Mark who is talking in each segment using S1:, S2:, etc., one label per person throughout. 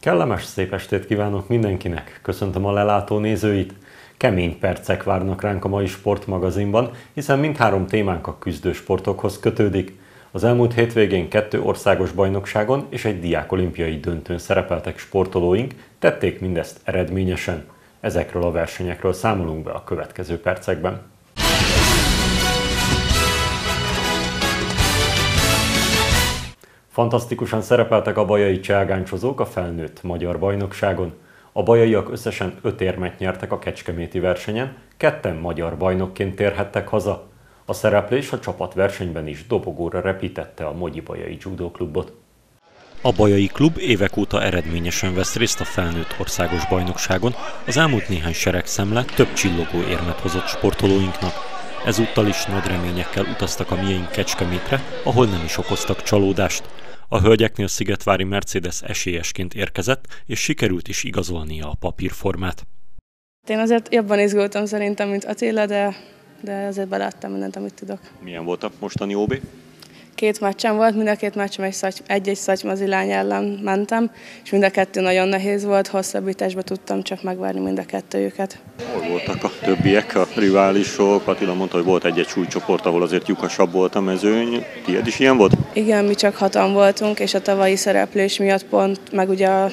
S1: Kellemes szép estét kívánok mindenkinek! Köszöntöm a lelátó nézőit! Kemény percek várnak ránk a mai sportmagazinban, hiszen mindhárom témánk a küzdősportokhoz kötődik. Az elmúlt hétvégén kettő országos bajnokságon és egy diákolimpiai döntőn szerepeltek sportolóink, tették mindezt eredményesen. Ezekről a versenyekről számolunk be a következő percekben. Fantasztikusan szerepeltek a bajai cselgáncsozók a felnőtt magyar bajnokságon. A bajaiak összesen öt érmet nyertek a kecskeméti versenyen, ketten magyar bajnokként térhettek haza. A szereplés a csapatversenyben is dobogóra repítette a Mogyi Bajai Judo Klubot. A Bajai Klub évek óta eredményesen vesz részt a felnőtt országos bajnokságon, az elmúlt néhány seregszemle több csillogó érmet hozott sportolóinknak. Ezúttal is nagy reményekkel utaztak a mieink Kecskemétre, ahol nem is okoztak csalódást. A hölgyeknél Szigetvári Mercedes esélyesként érkezett, és sikerült is igazolnia a papírformát.
S2: Én azért jobban izgultam szerintem, mint Attila, de, de azért beleadtam mindent, amit tudok.
S1: Milyen volt a mostani OB?
S2: Két meccsem volt, mind a két meccsem egy-egy szatymazilány ellen mentem, és mind a kettő nagyon nehéz volt, hosszabbításba tudtam csak megvárni mind a kettőjüket.
S1: Hol voltak a többiek, a riválisok? Attila mondta, hogy volt egy-egy súlycsoport, ahol azért lyukasabb volt a mezőny. Tied is ilyen volt?
S2: Igen, mi csak hatan voltunk, és a tavalyi szereplés miatt pont, meg ugye a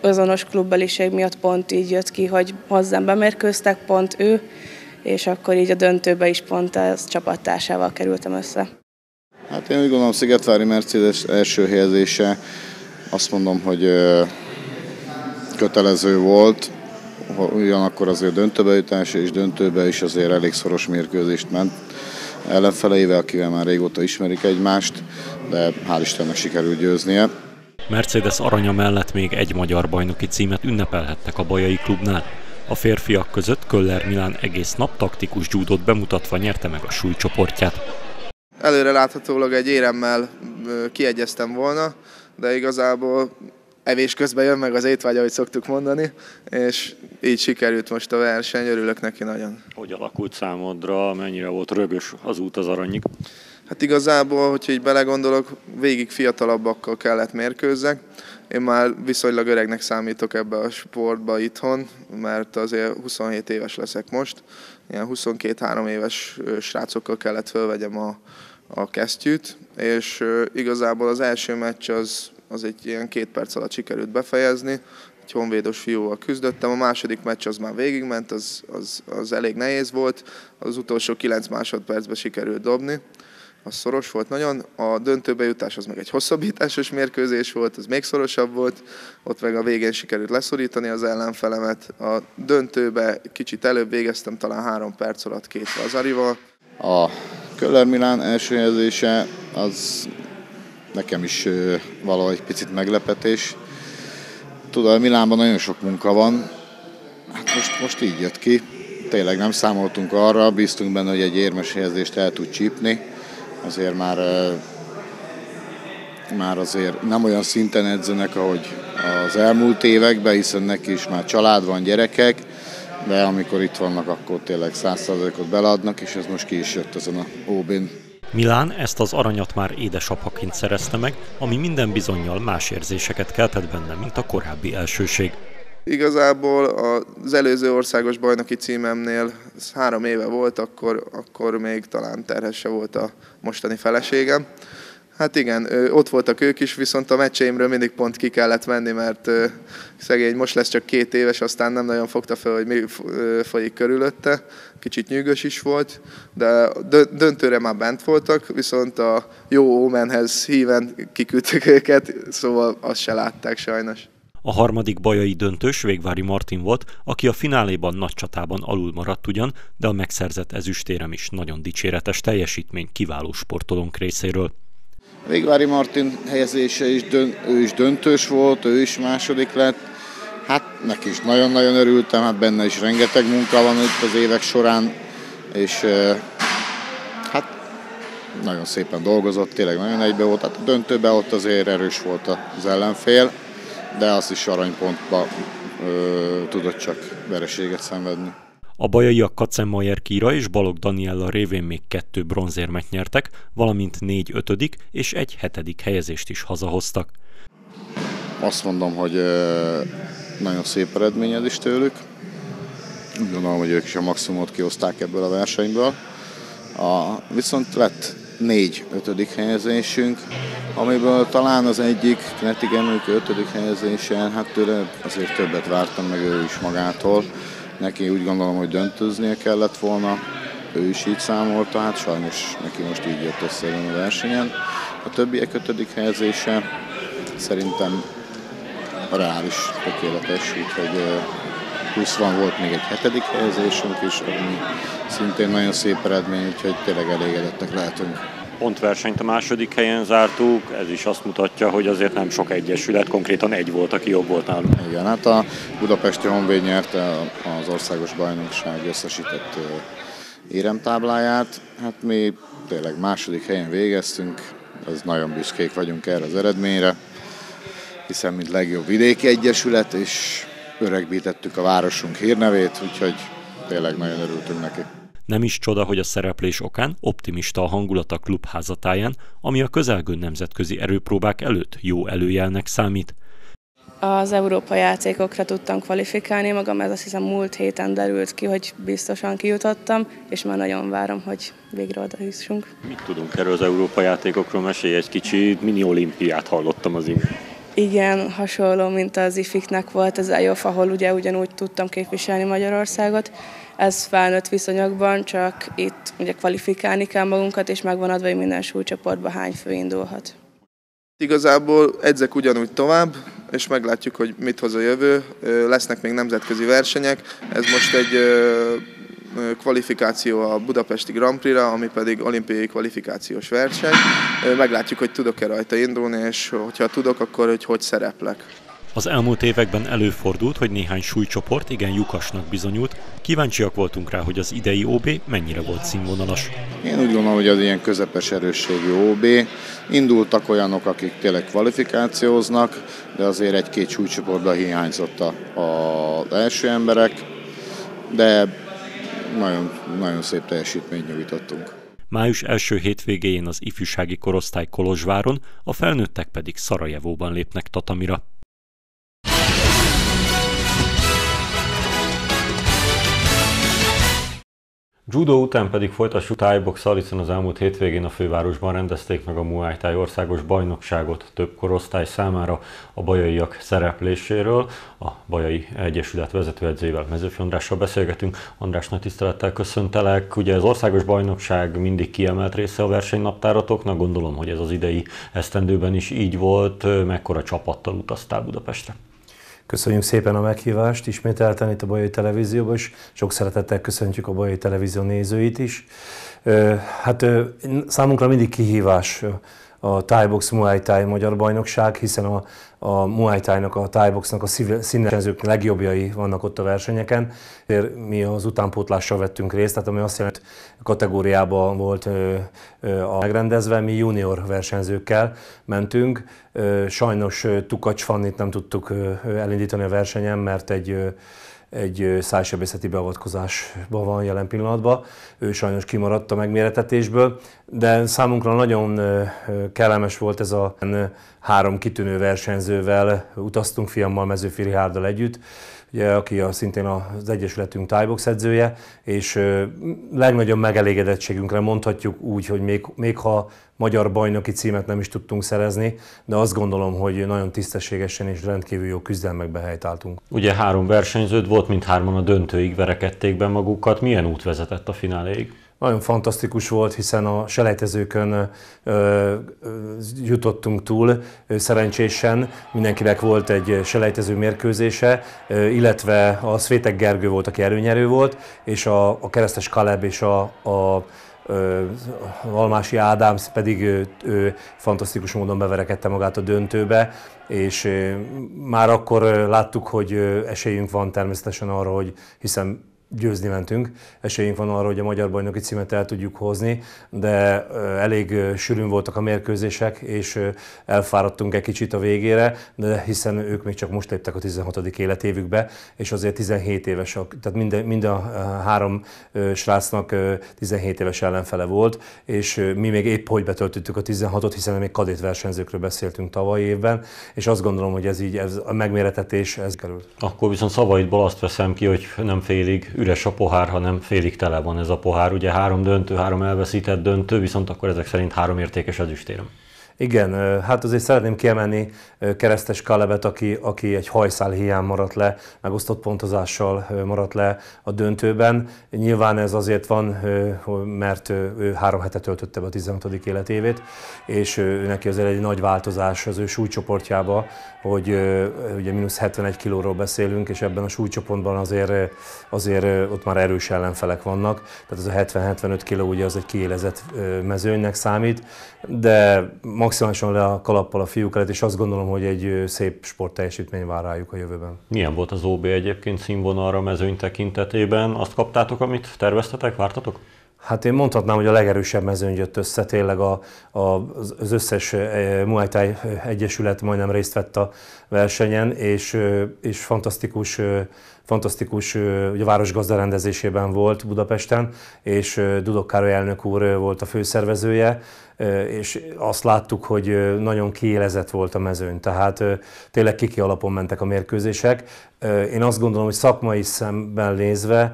S2: azonos klubbeliség miatt pont így jött ki, hogy hozzám bemérkőztek, pont ő, és akkor így a döntőbe is pont az csapattársával kerültem össze.
S3: Hát én úgy gondolom Szigetvári Mercedes első helyezése azt mondom, hogy kötelező volt, ugyanakkor azért döntőbe jutás és döntőbe is azért elég szoros mérkőzést ment ellenfeleivel, akivel már régóta ismerik egymást, de hál' Istennek sikerült győznie.
S1: Mercedes aranya mellett még egy magyar bajnoki címet ünnepelhettek a Bajai klubnál. A férfiak között Köller Milán egész nap taktikus judót bemutatva nyerte meg a súlycsoportját.
S4: Előre láthatólag egy éremmel kiegyeztem volna, de igazából evés közben jön meg az étvágy, ahogy szoktuk mondani, és így sikerült most a verseny, örülök neki nagyon.
S1: Hogy alakult számodra, mennyire volt rögös az út az aranyig?
S4: Hát igazából, hogyha így belegondolok, végig fiatalabbakkal kellett mérkőzzek. Én már viszonylag öregnek számítok ebbe a sportba itthon, mert azért 27 éves leszek most. Ilyen 22-3 éves srácokkal kellett fölvegyem a, a kesztyűt, és igazából az első meccs az, az egy ilyen két perc alatt sikerült befejezni, egy honvédos fiúval küzdöttem, a második meccs az már végigment, az, az, az elég nehéz volt, az utolsó kilenc másodpercben sikerült dobni, az szoros volt nagyon, a döntőbe jutás az meg egy hosszabbításos mérkőzés volt, az még szorosabb volt, ott meg a végén sikerült leszorítani az ellenfelemet, a döntőbe kicsit előbb végeztem, talán három perc alatt két az Arival.
S3: A Köller Milán első jelzése az nekem is valahogy picit meglepetés. Tudod, Milánban nagyon sok munka van, hát most, most így jött ki. Tényleg nem számoltunk arra, bíztunk benne, hogy egy érmes helyezést el tud csípni. Azért már, már azért nem olyan szinten edzenek, ahogy az elmúlt években, hiszen neki is már család van, gyerekek, de amikor itt vannak, akkor tényleg százszerzalékot beleadnak, és ez most ki is jött ezen a OB-n.
S1: Milán ezt az aranyat már édesapaként szerezte meg, ami minden bizonyal más érzéseket keltett benne, mint a korábbi elsőség.
S4: Igazából az előző országos bajnoki címemnél ez három éve volt, akkor, akkor még talán terhesse volt a mostani feleségem. Hát igen, ott voltak ők is, viszont a meccseimről mindig pont ki kellett menni, mert szegény most lesz csak két éves, aztán nem nagyon fogta fel, hogy mi folyik körülötte. Kicsit nyűgös is volt, de döntőre már bent voltak, viszont a jó Omenhez híven kiküldtük őket, szóval azt se látták sajnos.
S1: A harmadik bajai döntős Végvári Martin volt, aki a fináléban nagy csatában alul maradt ugyan, de a megszerzett ezüstérem is nagyon dicséretes teljesítmény kiváló sportolónk részéről.
S3: Végvári Martin helyezése is, dön, ő is döntős volt, ő is második lett. Hát neki is nagyon-nagyon örültem, hát benne is rengeteg munka van itt az évek során, és hát nagyon szépen dolgozott, tényleg nagyon egybe volt. Hát a döntőben ott azért erős volt az ellenfél, de az is aranypontba ö, tudott csak vereséget szenvedni.
S1: A bajaiak Katzenmayer Kira és Balog Daniella révén még kettő bronzérmet nyertek, valamint négy ötödik és egy hetedik helyezést is hazahoztak.
S3: azt mondom, hogy nagyon szép eredmény ez is tőlük. Úgy gondolom, hogy ők is a maximumot kihozták ebből a versenyből. A, viszont lett négy ötödik helyezésünk, amiből talán az egyik, Knetig Emőke ötödik helyezésen, hát tőle azért többet vártam meg ő is magától. Neki úgy gondolom, hogy döntöznie kellett volna, ő is így számolta, hát sajnos neki most így jött össze a versenyen. A többiek ötödik helyezése szerintem reális, tökéletes, úgyhogy plusz van, volt még egy hetedik helyezésünk is, ami szintén nagyon szép eredmény, úgyhogy tényleg elégedettek lehetünk.
S1: Pontversenyt a második helyen zártuk, ez is azt mutatja, hogy azért nem sok egyesület, konkrétan egy volt, aki jobb volt nálunk.
S3: Igen, hát a Budapesti Honvéd nyerte az országos bajnokság összesített éremtábláját. Hát mi tényleg második helyen végeztünk, ez nagyon büszkék vagyunk erre az eredményre, hiszen mint legjobb vidéki egyesület, és öregbítettük a városunk hírnevét, úgyhogy tényleg nagyon örültünk neki.
S1: Nem is csoda, hogy a szereplés okán optimista a hangulat a klub házatáján, ami a közelgő nemzetközi erőpróbák előtt jó előjelnek számít.
S2: Az Európa játékokra tudtam kvalifikálni magam, ez azt hiszem múlt héten derült ki, hogy biztosan kijutottam, és már nagyon várom, hogy végre oda jussunk.
S1: Mit tudunk erről az Európa játékokról? Mesélj egy kicsit, mini olimpiát hallottam az imént.
S2: Igen, hasonló, mint az IFIK-nek volt az EOF, ahol ugye ugyanúgy tudtam képviselni Magyarországot. Ez felnőtt viszonyokban, csak itt ugye kvalifikálni kell magunkat, és megvan adva, hogy minden súlycsoportban hány fő indulhat.
S4: Igazából edzek ugyanúgy tovább, és meglátjuk, hogy mit hoz a jövő. Lesznek még nemzetközi versenyek. Ez most egy kvalifikáció a Budapesti Grand Prix-ra, ami pedig olimpiai kvalifikációs verseny. Meglátjuk, hogy tudok-e rajta indulni, és hogyha tudok, akkor hogy hogy szereplek.
S1: Az elmúlt években előfordult, hogy néhány súlycsoport igen lyukasnak bizonyult. Kíváncsiak voltunk rá, hogy az idei OB mennyire volt színvonalas.
S3: Én úgy gondolom, hogy az ilyen közepes erősségű OB. Indultak olyanok, akik tényleg kvalifikációznak, de azért egy-két súlycsoportban hiányzott az első emberek, de nagyon, nagyon szép teljesítményt nyújtottunk.
S1: Május első hétvégéjén az ifjúsági korosztály Kolozsváron, a felnőttek pedig Szarajevóban lépnek Tatamira. Judo után pedig folytassuk tájboxal, hiszen az elmúlt hétvégén a fővárosban rendezték meg a Muay Thai országos bajnokságot több korosztály számára a bajaiak szerepléséről. A Bajai Egyesület vezetőedzőjével Mezőfi Andrással beszélgetünk. András, nagy tisztelettel köszöntelek. Ugye az országos bajnokság mindig kiemelt része a versenynaptáratoknak, gondolom, hogy ez az idei esztendőben is így volt. Mekkora csapattal utaztál Budapestre?
S5: Köszönjük szépen a meghívást ismételten itt a Bajai Televízióban, és sok szeretettel köszöntjük a Bajai Televízió nézőit is. Hát számunkra mindig kihívás a Thai Box Muay Thai magyar bajnokság, hiszen a, a Muay Thai-nak, a Thai Boxnak a színezők legjobbjai vannak ott a versenyeken. Mi az utánpótlással vettünk részt, tehát ami azt jelenti, kategóriában volt a megrendezve, mi junior versenyzőkkel mentünk. Sajnos Tukacs Fannit nem tudtuk elindítani a versenyen, mert egy egy szájsebészeti beavatkozásban van jelen pillanatban. Ő sajnos kimaradt a megméretetésből, de számunkra nagyon kellemes volt ez a három kitűnő versenyzővel. Utaztunk fiammal, Mezőfi Rihárdal együtt, ugye, aki a, szintén az Egyesületünk tájbox edzője, és legnagyobb megelégedettségünkre mondhatjuk úgy, hogy még, még ha magyar bajnoki címet nem is tudtunk szerezni, de azt gondolom, hogy nagyon tisztességesen és rendkívül jó küzdelmekbe helytáltunk.
S1: Ugye három versenyződ volt, mint hárman a döntőig verekedték be magukat. Milyen út vezetett a fináléig?
S5: Nagyon fantasztikus volt, hiszen a selejtezőkön ö, jutottunk túl szerencsésen. Mindenkinek volt egy selejtező mérkőzése, ö, illetve a Szvétek Gergő volt, aki előnyerő volt, és a, a Keresztes Kaleb és a, a Almási Ádám pedig ő, ő fantasztikus módon beverekedte magát a döntőbe, és már akkor láttuk, hogy esélyünk van természetesen arra, hogy hiszen győzni mentünk. Esélyünk van arra, hogy a magyar bajnoki címet el tudjuk hozni, de elég sűrűn voltak a mérkőzések, és elfáradtunk egy kicsit a végére, de hiszen ők még csak most léptek a 16. életévükbe, és azért 17 éves, tehát mind, mind a három srácnak 17 éves ellenfele volt, és mi még épp hogy betöltöttük a 16-ot, hiszen még kadét versenyzőkről beszéltünk tavaly évben, és azt gondolom, hogy ez így ez a megméretetés ez került.
S1: Akkor viszont szavaidból azt veszem ki, hogy nem félig üres a pohár, hanem félig tele van ez a pohár. Ugye három döntő, három elveszített döntő, viszont akkor ezek szerint három értékes ezüstérem.
S5: Igen, hát azért szeretném kiemelni Keresztes Kalebet, aki, aki egy hajszál hiány maradt le, megosztott pontozással maradt le a döntőben. Nyilván ez azért van, mert ő három hete töltötte be a 16. életévét, és neki azért egy nagy változás az ő súlycsoportjába, hogy ugye mínusz 71 kilóról beszélünk, és ebben a súlycsoportban azért, azért ott már erős ellenfelek vannak, tehát ez a 70-75 kiló ugye az egy kiélezett mezőnynek számít, de maximálisan le a kalappal a fiúk előtt, és azt gondolom, hogy egy szép sportteljesítmény vár rájuk a jövőben.
S1: Milyen volt az OB egyébként színvonalra mezőny tekintetében? Azt kaptátok, amit terveztetek, vártatok?
S5: Hát én mondhatnám, hogy a legerősebb mezőny jött össze, tényleg a, a, az összes Muay Thai Egyesület majdnem részt vett a versenyen, és, és fantasztikus, fantasztikus ugye a városgazda rendezésében volt Budapesten, és Dudok Károly elnök úr volt a főszervezője, és azt láttuk, hogy nagyon kiélezett volt a mezőny, tehát tényleg kiki alapon mentek a mérkőzések. Én azt gondolom, hogy szakmai szemben nézve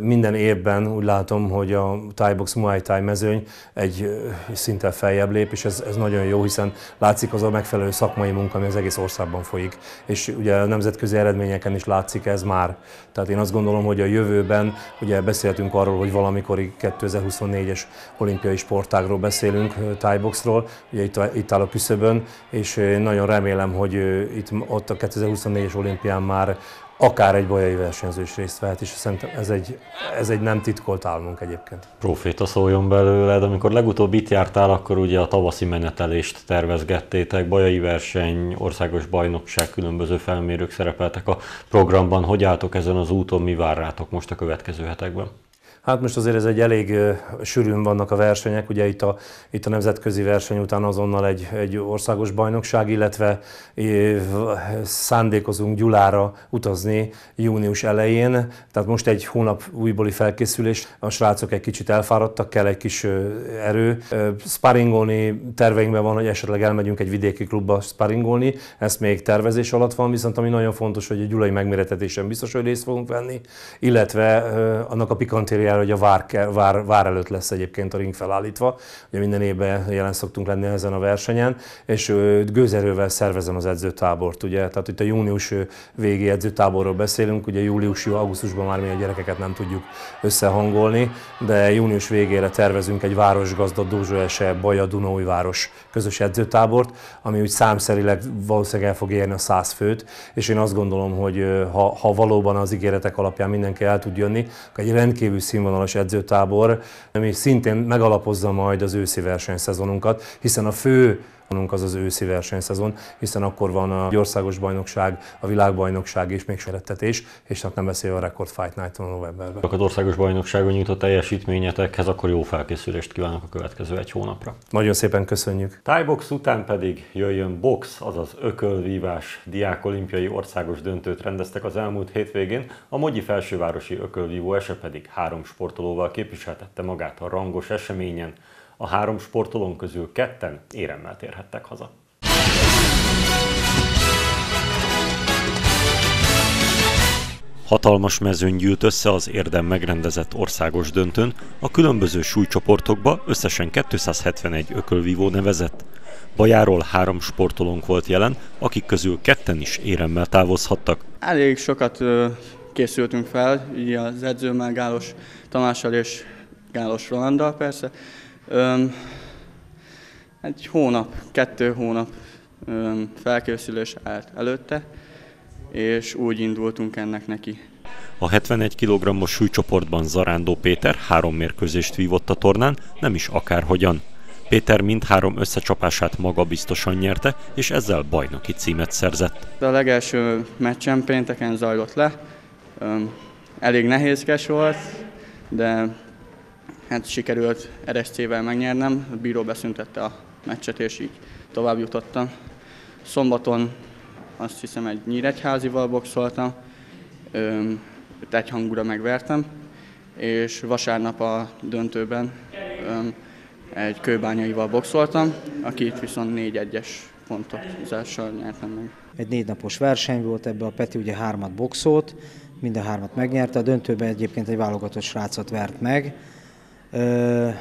S5: minden évben úgy látom, hogy a Thai Box Muay Thai mezőny egy szinten feljebb lép, és ez, ez nagyon jó, hiszen látszik az a megfelelő szakmai munka, ami az egész országban folyik. És ugye a nemzetközi eredményeken is látszik ez már. Tehát én azt gondolom, hogy a jövőben, ugye beszéltünk arról, hogy valamikor 2024-es olimpiai sportágról beszélünk, Thaiboxról, ugye itt, itt áll a küszöbön, és én nagyon remélem, hogy itt ott a 2024-es olimpián már akár egy bolyai versenyző is részt vehet, és szerintem ez egy, ez egy nem titkolt álmunk egyébként.
S1: Proféta szóljon belőled, amikor legutóbb itt jártál, akkor ugye a tavaszi menetelést tervezgettétek, bajai verseny, országos bajnokság, különböző felmérők szerepeltek a programban. Hogy álltok ezen az úton, mi vár rátok most a következő hetekben?
S5: Hát most azért ez egy elég sűrűn vannak a versenyek, ugye itt a, itt a nemzetközi verseny után azonnal egy, egy országos bajnokság, illetve szándékozunk Gyulára utazni június elején, tehát most egy hónap újbóli felkészülés, a srácok egy kicsit elfáradtak, kell egy kis erő. Sparringolni terveinkben van, hogy esetleg elmegyünk egy vidéki klubba sparringolni, ez még tervezés alatt van, viszont ami nagyon fontos, hogy a gyulai megméretetésen biztos, hogy részt fogunk venni, illetve annak a pikantériára hogy a vár, vár, vár előtt lesz egyébként a ring felállítva. Ugye minden évben jelen szoktunk lenni ezen a versenyen, és gőzerővel szervezem az edzőtábort. Ugye? Tehát itt a június végi edzőtáborról beszélünk, ugye július, augusztusban már mi a gyerekeket nem tudjuk összehangolni, de június végére tervezünk egy városgazda Dózsóese, Baja, város közös edzőtábort, ami úgy számszerileg valószínűleg el fog érni a 100 főt, és én azt gondolom, hogy ha, ha valóban az ígéretek alapján mindenki el tud jönni, akkor egy rendkívül színvonalas színvonalas edzőtábor, ami szintén megalapozza majd az őszi versenyszezonunkat, hiszen a fő az az őszi versenyszezon, hiszen akkor van a országos bajnokság, a világbajnokság és még serettetés, és hát nem beszélve a Record Fight night novemberben.
S1: Az országos bajnokságon nyújtott teljesítményetekhez akkor jó felkészülést kívánok a következő egy hónapra.
S5: Nagyon szépen köszönjük.
S1: Thaibox után pedig jöjjön box, azaz ökölvívás. Diák olimpiai országos döntőt rendeztek az elmúlt hétvégén, a Mogyi felsővárosi ökölvívó ese pedig három sportolóval képviseltette magát a rangos eseményen. A három sportolón közül ketten éremmel térhettek haza. Hatalmas mezőn gyűlt össze az érdem megrendezett országos döntőn, a különböző súlycsoportokba összesen 271 ökölvívó nevezett. Bajáról három sportolónk volt jelen, akik közül ketten is éremmel távozhattak.
S6: Elég sokat készültünk fel, így az edzőmmel Gálos Tamással és Gálos Rolanddal persze, Öm, egy hónap, kettő hónap öm, felkészülés állt előtte, és úgy indultunk ennek neki.
S1: A 71 kg-os súlycsoportban Zarándó Péter három mérkőzést vívott a tornán, nem is akárhogyan. Péter mindhárom összecsapását maga biztosan nyerte, és ezzel bajnoki címet szerzett.
S6: A legelső meccsen pénteken zajlott le, elég nehézkes volt, de hát sikerült RSC-vel megnyernem, a bíró beszüntette a meccset, és így tovább jutottam. Szombaton azt hiszem egy nyíregyházival boxoltam, egyhangúra megvertem, és vasárnap a döntőben egy kőbányaival boxoltam, akit viszont 4-1-es pontozással nyertem meg.
S7: Egy négy napos verseny volt, ebbe a Peti ugye hármat boxolt, mind a hármat megnyerte, a döntőben egyébként egy válogatott srácot vert meg,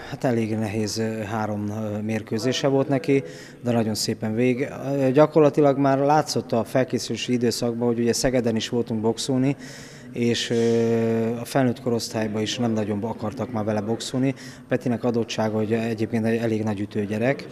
S7: Hát elég nehéz három mérkőzése volt neki, de nagyon szépen vég. Gyakorlatilag már látszott a felkészülési időszakban, hogy ugye Szegeden is voltunk boxolni, és a felnőtt korosztályban is nem nagyon akartak már vele boxolni. Petinek adottsága, hogy egyébként egy elég nagy ütőgyerek,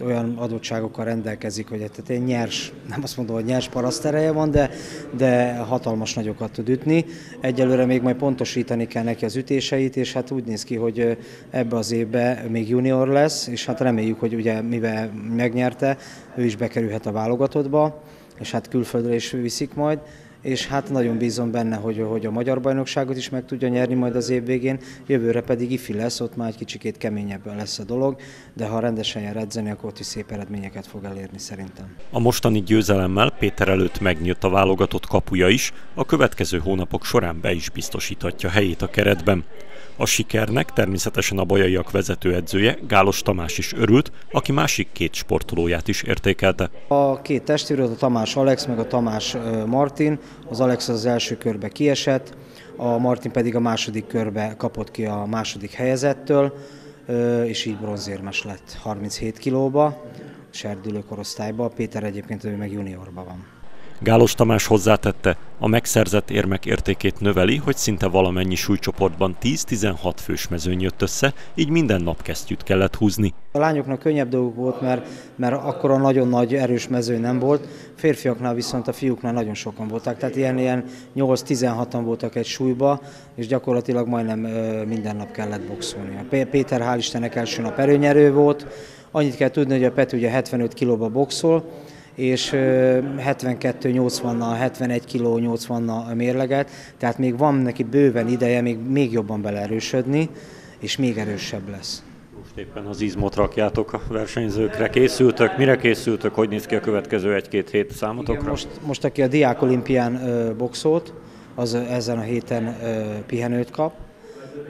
S7: olyan adottságokkal rendelkezik, hogy tehát egy nyers, nem azt mondom, hogy nyers parasztereje van, de, de hatalmas nagyokat tud ütni. Egyelőre még majd pontosítani kell neki az ütéseit, és hát úgy néz ki, hogy ebbe az évbe még junior lesz, és hát reméljük, hogy ugye mivel megnyerte, ő is bekerülhet a válogatottba, és hát külföldre is viszik majd és hát nagyon bízom benne, hogy, hogy a magyar bajnokságot is meg tudja nyerni majd az év végén, jövőre pedig ifi lesz, ott már egy kicsikét keményebben lesz a dolog, de ha rendesen jár edzeni, akkor ott is szép eredményeket fog elérni szerintem.
S1: A mostani győzelemmel Péter előtt megnyílt a válogatott kapuja is, a következő hónapok során be is biztosíthatja helyét a keretben. A sikernek természetesen a bajaiak vezetőedzője, Gálos Tamás is örült, aki másik két sportolóját is értékelte.
S7: A két testvérőt, a Tamás Alex meg a Tamás Martin, az Alex az első körbe kiesett, a Martin pedig a második körbe kapott ki a második helyezettől, és így bronzérmes lett 37 kilóba, serdülő korosztályba, Péter egyébként ő meg juniorban van.
S1: Gálos Tamás hozzátette, a megszerzett érmek értékét növeli, hogy szinte valamennyi súlycsoportban 10-16 fős mezőny jött össze, így minden nap kesztyűt kellett húzni.
S7: A lányoknak könnyebb dolguk volt, mert, mert akkor a nagyon nagy erős mezőny nem volt, férfiaknál viszont a fiúknál nagyon sokan voltak, tehát ilyen, ilyen 8-16-an voltak egy súlyba, és gyakorlatilag majdnem minden nap kellett boxolni. Péter hál' Istennek első nap erőnyerő volt, annyit kell tudni, hogy a Peti ugye 75 kilóba boxol, és 72-80-nal, 71 kg 80-nal mérleget, tehát még van neki bőven ideje még, még jobban beleerősödni, és még erősebb lesz.
S1: Most éppen az izmot rakjátok a versenyzőkre. Készültök? Mire készültök? Hogy néz ki a következő egy-két hét számotokra? Igen,
S7: most, most aki a Diák Olimpián boxolt, az ezen a héten pihenőt kap,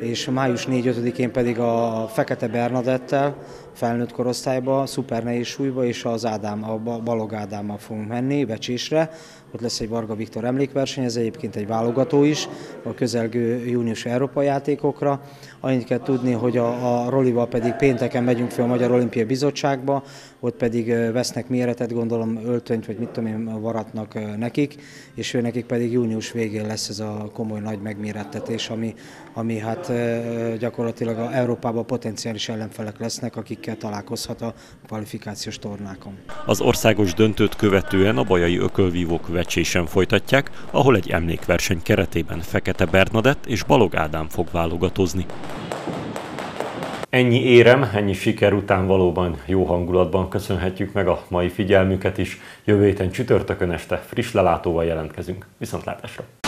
S7: és május 4-5-én pedig a Fekete Bernadettel felnőtt korosztályba, szuper nehéz súlyba, és az Ádám, a Balog Ádámmal fogunk menni vecsésre. Ott lesz egy Varga Viktor emlékverseny, ez egyébként egy válogató is a közelgő június Európa játékokra. Annyit kell tudni, hogy a, a Rolival pedig pénteken megyünk fel a Magyar Olimpia Bizottságba, ott pedig vesznek méretet, gondolom öltönyt, vagy mit tudom én, varatnak nekik, és ő nekik pedig június végén lesz ez a komoly nagy megmérettetés, ami, ami hát gyakorlatilag a Európában potenciális ellenfelek lesznek, akikkel találkozhat a kvalifikációs tornákon.
S1: Az országos döntőt követően a bajai ökölvívók vecsésen folytatják, ahol egy emlékverseny keretében Fekete Bernadett és Balog Ádám fog válogatozni. Ennyi érem, ennyi siker után valóban jó hangulatban köszönhetjük meg a mai figyelmüket is. Jövő héten csütörtökön este friss lelátóval jelentkezünk. Viszontlátásra!